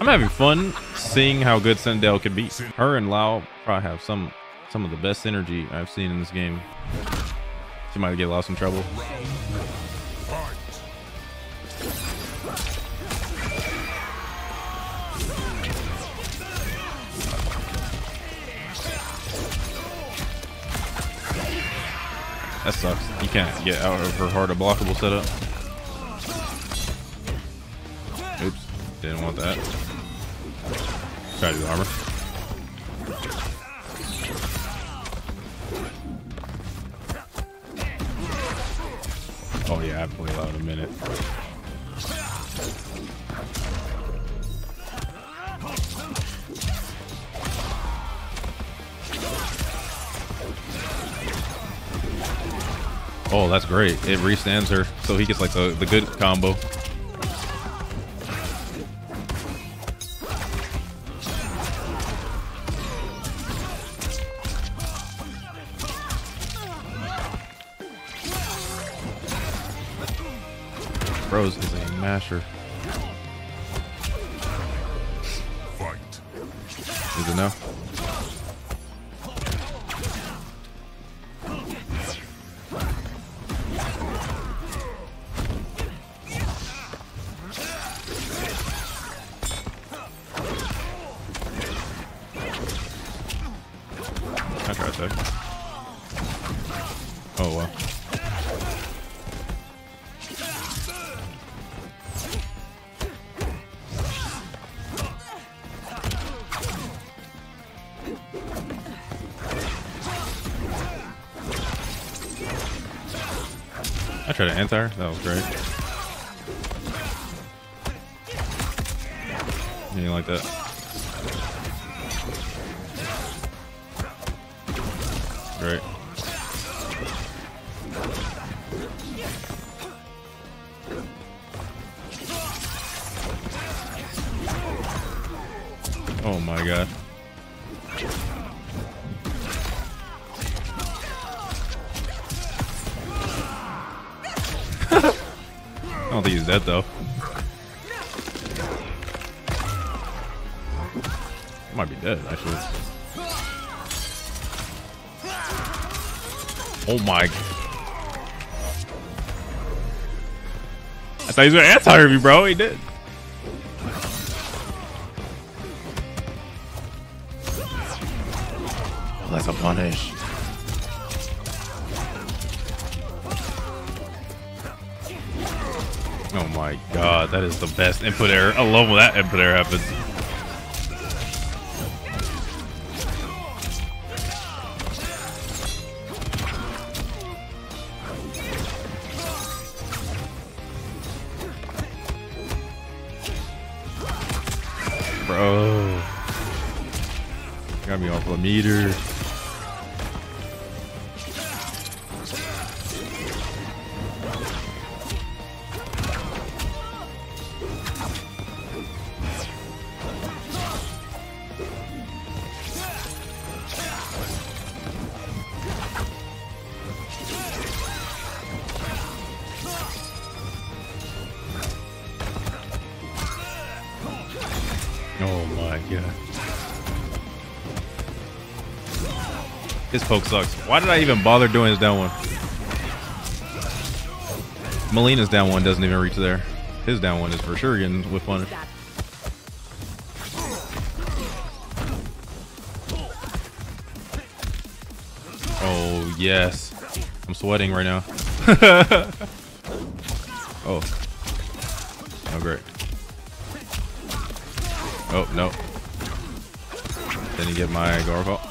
I'm having fun seeing how good Sindel can be. Her and Lao probably have some some of the best energy I've seen in this game. She might get lost in trouble. That sucks. You can't get out of her hard blockable setup. Didn't want that. Try to do armor. Oh yeah, I play in a minute. Oh, that's great. It restands her, so he gets like the, the good combo. Bros is a masher. Fight. Is it now? I tried that. Oh well. Anti. That was great. Didn't like that? Great. Oh my god. Think he's dead though. Might be dead actually. Oh my. I thought he was gonna anti me, bro. He did. Oh, that's a punish. Oh my god, that is the best input error. I love when that input error happens. Bro. Got me off a meter. His poke sucks. Why did I even bother doing his down one? Mileena's down one doesn't even reach there. His down one is for sure getting with punish. Oh yes. I'm sweating right now. oh. Oh great. Oh, no. Didn't get my Gargoyle.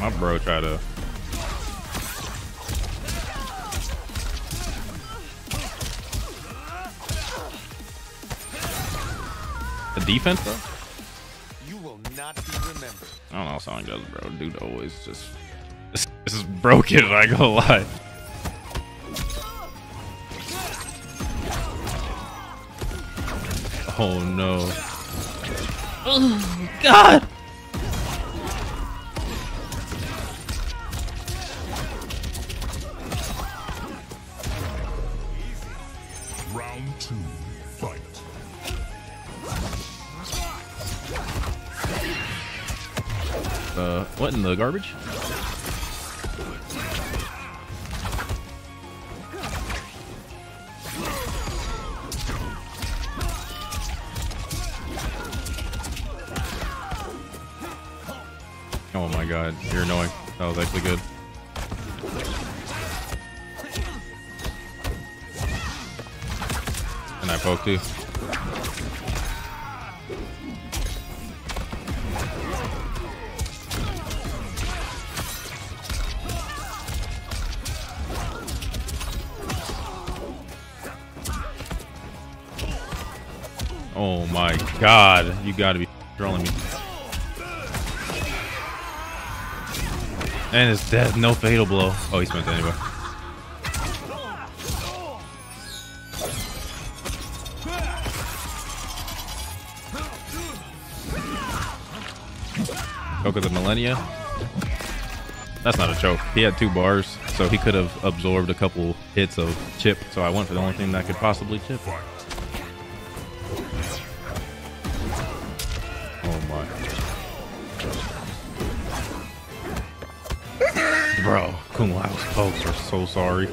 My bro tried to. The defense though? You will not be remembered. I don't know how Sonic does, bro. Dude always just this, this is broken. I ain't gonna lie. Oh no. Oh God. Two, fight. Uh, what in the garbage? Oh my god, you're annoying. That was actually good. Oh my god, you gotta be trolling me. And it's dead, no fatal blow. Oh, he spent anyway. Oh, choke of the Millennia. That's not a choke. He had two bars, so he could have absorbed a couple hits of chip. So I went for the only thing that could possibly chip. Oh my. Bro, Kung Lao's pokes are so sorry.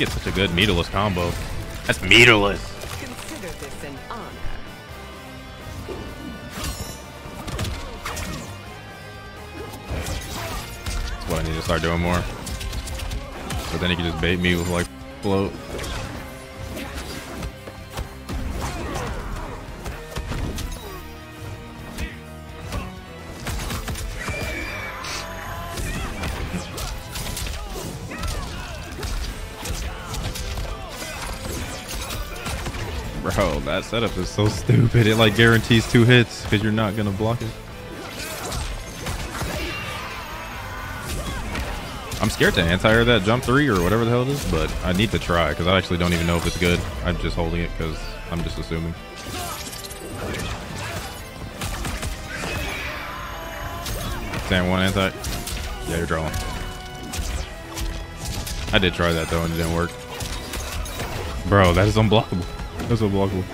Gets such a good meterless combo. That's meterless. Consider this an honor. That's what I need to start doing more. But then he can just bait me with like float. Bro, that setup is so stupid. It like guarantees two hits because you're not gonna block it. I'm scared to anti-air that jump three or whatever the hell it is, but I need to try because I actually don't even know if it's good. I'm just holding it because I'm just assuming. Stand one anti. Yeah, you're drawing. I did try that though and it didn't work. Bro, that is unblockable. That's a end.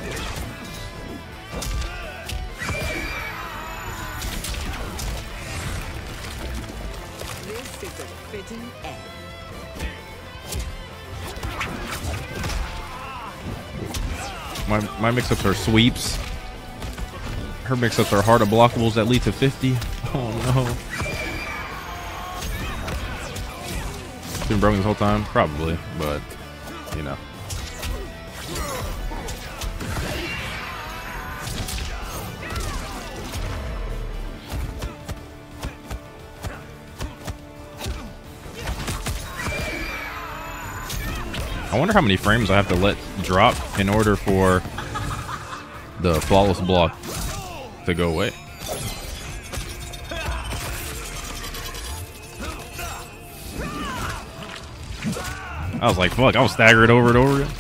My my mix-ups are sweeps. Her mix-ups are hard unblockables that lead to 50. Oh no. Been broken this whole time? Probably, but you know. I wonder how many frames I have to let drop in order for the flawless block to go away. I was like, fuck, I'll stagger it over and over again.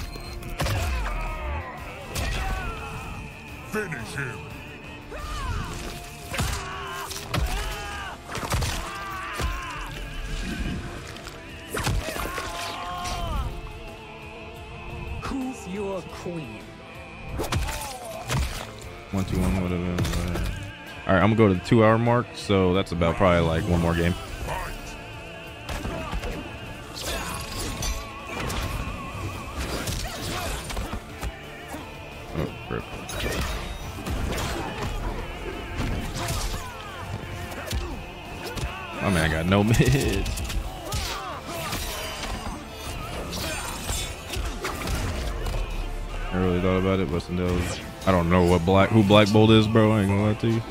Finish him. One, two, one, whatever. All right, I'm gonna go to the two hour mark, so that's about probably like one more game. Oh, man, I got no mid. Really thought about it, I don't know what black who Black Bolt is, bro. I ain't gonna lie to you.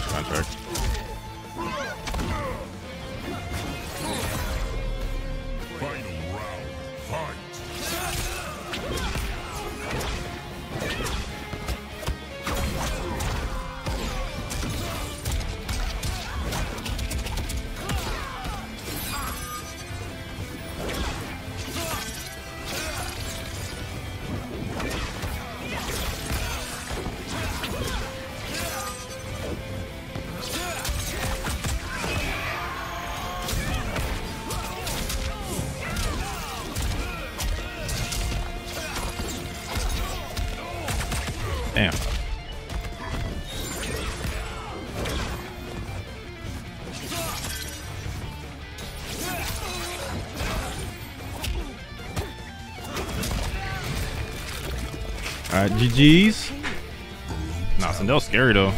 Contract. Damn. All right, GG's. Nah, Sindel's scary though.